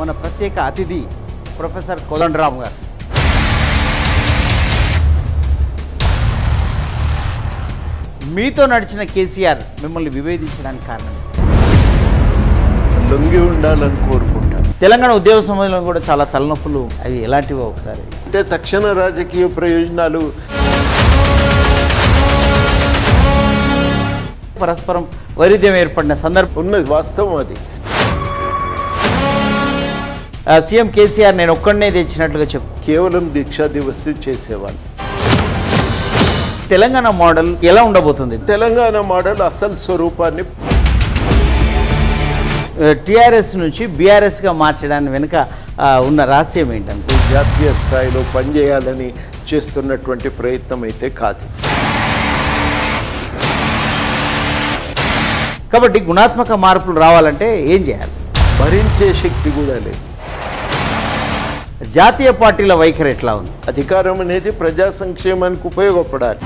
మన ప్రత్యేక అతిథి ప్రొఫెసర్ కోదండరామ్ గారు. మీతో నడిచిన కేసీఆర్ మిమ్మల్ని విభేదించడానికి కారణం? లొంగి ఉండాలని కోరుకుంటాను. తెలంగాణ ఉద్యోగ సమయంలో కూడా చాలా తలనొప్పులు అవి ఎలాంటివో ఒకసారి. అంటే తక్షణ రాజకీయ ప్రయోజనాలు. పరస్పరం వైరుధ్యం ఏర్పడిన సందర్భం. ఉన్నది వాస్తవం అది. సీఎం కేసీఆర్ నేను ఒక్కడనే తెచ్చినట్లుగా చెప్పు. కేవలం దీక్షా దివస్ చేసేవాళ్ళు. తెలంగాణ మోడల్ ఎలా ఉండబోతుంది? తెలంగాణ మోడల్ అసలు స్వరూపాన్ని టీఆర్ఎస్ నుంచి బీఆర్ఎస్గా మార్చడానికి వెనుక ఉన్న రహస్యం ఏంటంటే? జాతీయ స్థాయిలో పనిచేయాలని చేస్తున్నటువంటి ప్రయత్నం అయితే కాదు. కాబట్టి గుణాత్మక మార్పులు రావాలంటే ఏం చేయాలి? భరించే శక్తి కూడా లేదు. జాతీయ పార్టీల వైఖరి ఎట్లా ఉంది? అధికారం అనేది ప్రజా సంక్షేమానికి ఉపయోగపడాలి.